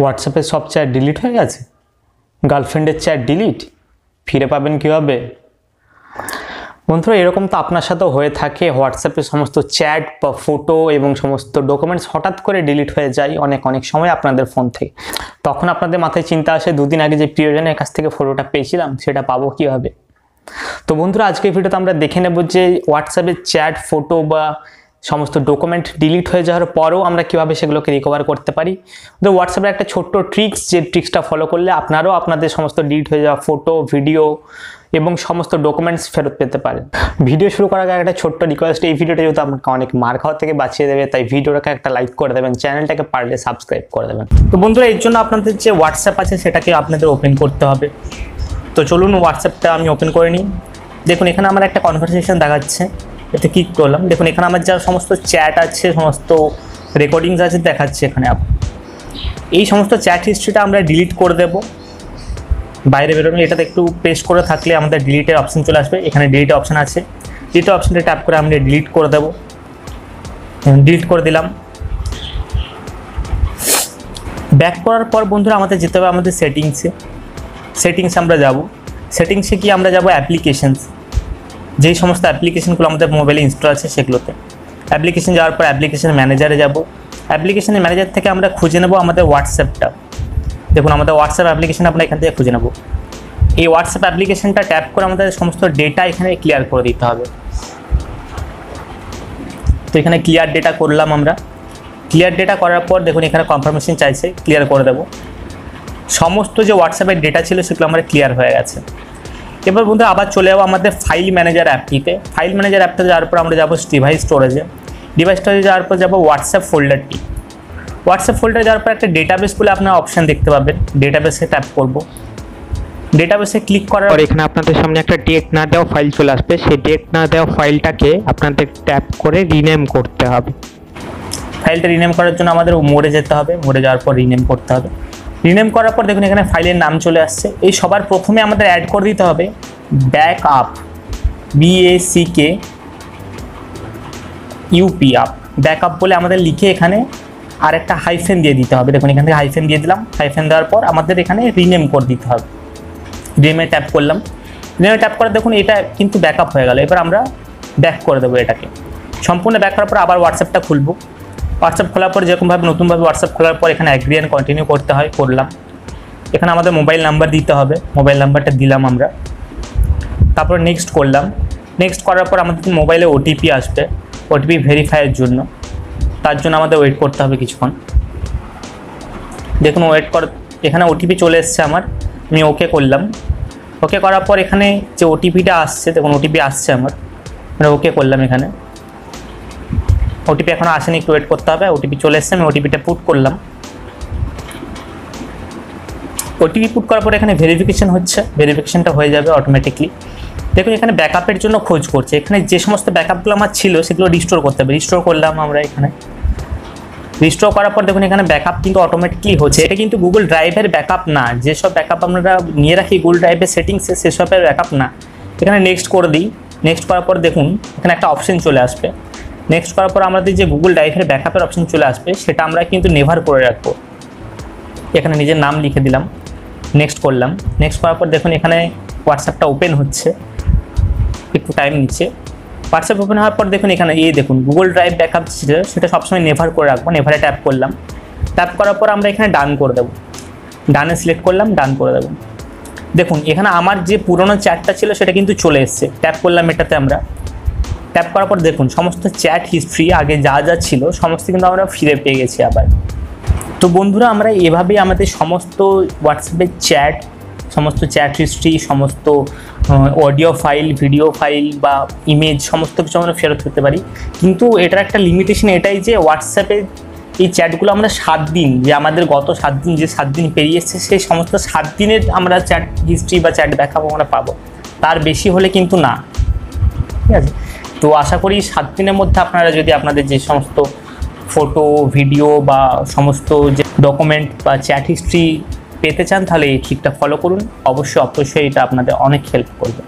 হোয়াটসঅ্যাপের সব chat delete হয়ে গেছে? গার্লফ্রেন্ডের চ্যাট ডিলিট ফিরে পাবেন কীভাবে? বন্ধুরা, এরকম তো আপনার সাথেও হয়ে থাকে। হোয়াটসঅ্যাপে সমস্ত চ্যাট বা ফটো এবং সমস্ত ডকুমেন্টস হঠাৎ করে ডিলিট হয়ে যায় অনেক অনেক সময় আপনাদের ফোন থেকে। তখন আপনাদের মাথায় চিন্তা আসে, দুদিন আগে যে প্রিয়জনের কাছ থেকে ফটোটা পেয়েছিলাম, সেটা পাবো কীভাবে? তো বন্ধুরা, আজকের ভিডিওতে আমরা দেখে নেব যে হোয়াটসঅ্যাপে চ্যাট ফটো বা সমস্ত ডকুমেন্ট ডিলিট হয়ে যাওয়ার পরেও আমরা কীভাবে সেগুলোকে রিকভার করতে পারি? তো হোয়াটসঅ্যাপের একটা ছোট্ট ট্রিক্স যে ট্রিক্সটা ফলো করলে আপনারাও আপনাদের সমস্ত ডিলিট হয়ে যাওয়া ফটো ভিডিও এবং সমস্ত ডকুমেন্টস ফেরত পেতে পারেন। ভিডিও শুরু করার আগে একটা ছোট্ট রিকোয়েস্ট এই ভিডিওটা যেহেতু আপনাকে অনেক মার খাওয়া থেকে বাঁচিয়ে দেবে, তাই ভিডিওটাকে একটা লাইক করে দেবেন চ্যানেলটাকে পারলে সাবস্ক্রাইব করে দেবেন। তো বন্ধুরা, এর জন্য আপনাদের যে হোয়াটসঅ্যাপ আছে, সেটাকে আপনাদের ওপেন করতে হবে। তো চলুন হোয়াটসঅ্যাপটা আমি ওপেন করে নিই। দেখুন, এখানে আমার একটা কনভারসেশন দেখাচ্ছে। এতে ক্লিক করলাম। দেখুন, এখানে আমার যা সমস্ত চ্যাট আছে, সমস্ত রেকর্ডিংস আছে, দেখাচ্ছে এখানে এই সমস্ত চ্যাট হিস্ট্রিটা আমরা ডিলিট করে দেব। বাইরে বেরোনো এটাতে একটু প্রেস করে থাকলে আমাদের ডিলিটের অপশন চলে আসবে। এখানে ডিলিট অপশন আছে। ডিলিট অপশনটা ট্যাপ করে আমরা ডিলিট করে দেবো। ডিলিট করে দিলাম। ব্যাক করার পর বন্ধুরা আমাদের যেতে হবে আমাদের সেটিংসে সেটিংস আমরা যাব। সেটিংসে কি আমরা যাব? অ্যাপ্লিকেশনস যেই সমস্ত অ্যাপ্লিকেশনগুলো আমাদের মোবাইলে ইনস্টল আছে সেগুলোতে। অ্যাপ্লিকেশন যাওয়ার পর অ্যাপ্লিকেশন ম্যানেজারে যাব। অ্যাপ্লিকেশনের ম্যানেজার থেকে আমরা খুঁজে নেব আমাদের হোয়াটসঅ্যাপটা দেখুন, আমাদের হোয়াটসঅ্যাপ অ্যাপ্লিকেশন আমরা এখান থেকে খুঁজে নেব। এই হোয়াটসঅ্যাপ অ্যাপ্লিকেশনটা ট্যাপ করে আমাদের সমস্ত ডেটা এখানে ক্লিয়ার করে দিতে হবে। তো এখানে ক্লিয়ার ডেটা করলাম আমরা। ক্লিয়ার ডেটা করার পর দেখুন, এখানে কনফার্মেশন চাইছে ক্লিয়ার করে দেবো। সমস্ত যে হোয়াটসঅ্যাপের ডেটা ছিল, সেগুলো আমার ক্লিয়ার হয়ে গেছে। এবার বন্ধু আবার চলে যাব আমাদের ফাইল ম্যানেজার অ্যাপটিতে ফাইল ম্যানেজার অ্যাপটা যাওয়ার পর আমরা যাব ডিভাইস স্টোরেজে ডিভাইস স্টোরেজে যাওয়ার পর যাব হোয়াটসঅ্যাপ ফোল্ডারটি হোয়াটসঅ্যাপ ফোল্ডারে যাওয়ার পর একটা ডেটাবেস বলে আপনার অপশান দেখতে পাবেন। ডেটাবেসে ট্যাপ করব। ডেটাবেসে ক্লিক করার পর এখানে আপনাদের সামনে একটা ডেট না দেওয়া ফাইল চলে আসবে। সেই ডেট না দেওয়া ফাইলটাকে আপনাদের ট্যাপ করে রিনেম করতে হবে। ফাইলটা রিনেম করার জন্য আমাদের মোড়ে যেতে হবে। মোড়ে যাওয়ার পর রিনেম করতে হবে। রিনেম করার পর দেখুন এখানে ফাইলের নাম চলে আসছে। এই সবার প্রথমে আমাদের অ্যাড করে দিতে হবে back up B A C K U P up back up বলে আমাদের লিখে এখানে আর একটা হাইফেন দিয়ে দিতে হবে। দেখুন এখান থেকে হাইফেন দিয়ে দিলাম। হাইফেন দেওয়ার পর আমাদের এখানে রিনেম করে দিতে হবে। রিনেমে ট্যাপ করলাম। রিনেমে ট্যাপ করে দেখুন এটা কিন্তু ব্যাকআপ হয়ে গেল। এবার আমরা ব্যাক করে দেবো এটাকে। সম্পূর্ণ ব্যাক করার পর আবার হোয়াটসঅ্যাপটা খুলবো। হোয়াটসঅ্যাপ খোলার পর যেরকমভাবে, নতুনভাবে হোয়াটসঅ্যাপ খোলার পর এখানে অ্যাগ্রি অ্যান্ড কন্টিনিউ করতে হয়, করলাম। এখানে আমাদের মোবাইল নাম্বার দিতে হবে মোবাইল নাম্বারটা দিলাম আমরা। তারপর নেক্সট করলাম। নেক্সট করার পর আমাদের মোবাইলে ওটিপি আসবে ওটিপি ভেরিফাইয়ের জন্য। তার জন্য আমাদের ওয়েট করতে হবে কিছুক্ষণ। দেখুন ওয়েট কর, এখানে ওটিপি চলে এসছে আমার, আমি ওকে করলাম। ওকে করার পর এখানে যে ওটিপিটা আসছে, দেখুন ওটিপি আসছে আমার। মানে ওকে করলাম এখানে। ওটিপি এখনও আসেনি, একটু ওয়েট করতে হবে। ওটিপি চলে এসছে, আমি ওটিপিটা পুট করলাম। ওটিপি পুট করার পর এখানে ভেরিফিকেশন হচ্ছে। ভেরিফিকেশনটা হয়ে যাবে অটোমেটিকলি দেখুন, এখানে ব্যাকআপের জন্য খোঁজ করছে। এখানে যে সমস্ত ব্যাকআপগুলো আমার ছিল, সেগুলো রিস্টোর করতে হবে। রিস্টোর করলাম আমরা এখানে। রিস্টোর করার পর দেখুন, এখানে ব্যাকআপ কিন্তু অটোমেটিকলি হচ্ছে। এটা কিন্তু গুগল ড্রাইভের ব্যাকআপ না। যেসব ব্যাকআপ আমরা নিয়ে রাখি গুগল ড্রাইভের সেটিংসে সেসবের ব্যাকআপ না। এখানে নেক্সট করে দিই। নেক্সট করার পর দেখুন, এখানে একটা অপশন চলে আসবে। নেক্সট করার পর আমাদের যে গুগল ড্রাইভের ব্যাকআপের অপশন চলে আসবে, সেটা আমরা কিন্তু নেভার করে রাখব। এখানে নিজের নাম লিখে দিলাম নেক্সট করলাম। নেক্সট করার পর দেখুন এখানে হোয়াটসঅ্যাপটা ওপেন হচ্ছে, একটু টাইম নিচ্ছে। হোয়াটসঅ্যাপ ওপেন হওয়ার পর দেখুন এখানে, এই দেখুন গুগল ড্রাইভ ব্যাকআপ ছিল সেটা সবসময় নেভার করে রাখব নেভারে ট্যাপ করলাম। ট্যাপ করার পর আমরা এখানে ডান করে দেবো। ডানে সিলেক্ট করলাম ডান করে দেবো। দেখুন, এখানে আমার যে পুরনো চ্যাটটা ছিল, সেটা কিন্তু চলে এসছে। ট্যাপ করলাম এটাতে আমরা। ট্যাপ করার পর দেখুন, সমস্ত চ্যাট হিস্ট্রি আগে যা যা ছিল, সমস্ত কিন্তু আমরা ফিরে পেয়ে গেছি আবার। তো বন্ধুরা, আমরা এভাবেই আমাদের সমস্ত হোয়াটসঅ্যাপের চ্যাট সমস্ত চ্যাট হিস্ট্রি সমস্ত অডিও ফাইল ভিডিও ফাইল বা ইমেজ সমস্ত কিছু আমরা ফেরত পেতে পারি। কিন্তু এটার একটা লিমিটেশন এটাই যে হোয়াটসঅ্যাপে এই চ্যাটগুলো আমরা সাত দিন, যে আমাদের গত সাত দিন, যে সাত দিন পেরিয়ে এসছে, সেই সমস্ত সাত দিনের আমরা চ্যাট হিস্ট্রি বা চ্যাট ব্যাকআপ আমরা পাবো। তার বেশি হলে কিন্তু না। ঠিক আছে? তো আশা করি সাত দিনের মধ্যে আপনারা যদি আপনাদের যে সমস্ত ফটো, ভিডিও বা সমস্ত যে ডকুমেন্ট বা চ্যাট হিস্ট্রি পেতে চান, তাহলে এই ঠিকটা ফলো করুন। অবশ্যই অবশ্যই এটা আপনাদের অনেক হেল্প করবে।